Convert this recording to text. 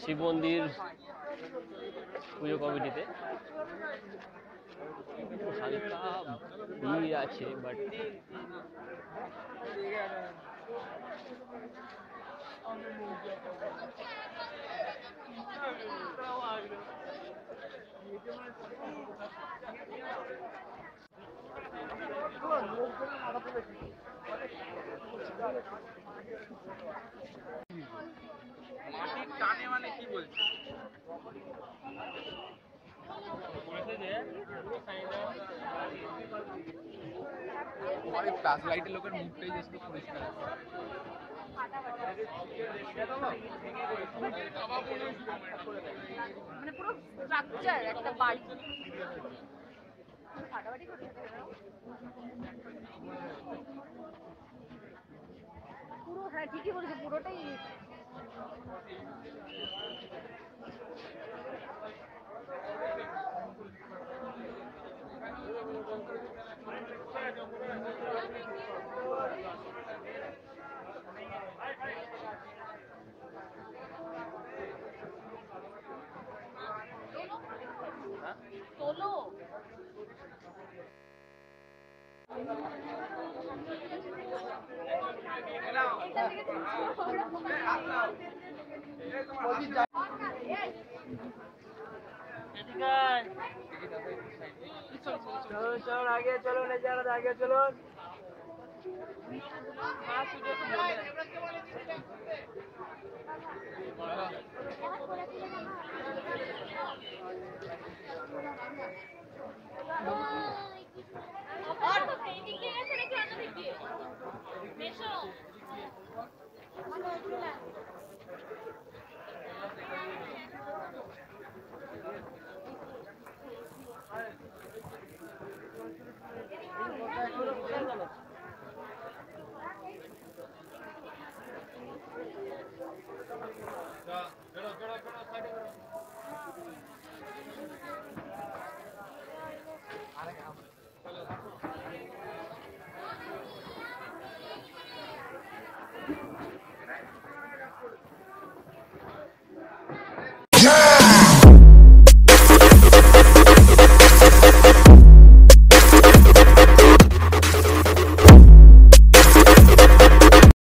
শিব মন্দির পুজো কমিটিতে। হালকা ভিড় আছে ওই প্লাস লাইটের লোকের মুখটাই জাস্ট পরিষ্কার আছে। মানে পুরো স্ট্রাকচার একটা বাড়ি ফাটাফাটি করছে পুরো হ্যাঁ ঠিকই বলেছে পুরোটাই তোলো চলো চলো আগে চলো নেজারা আগে চলো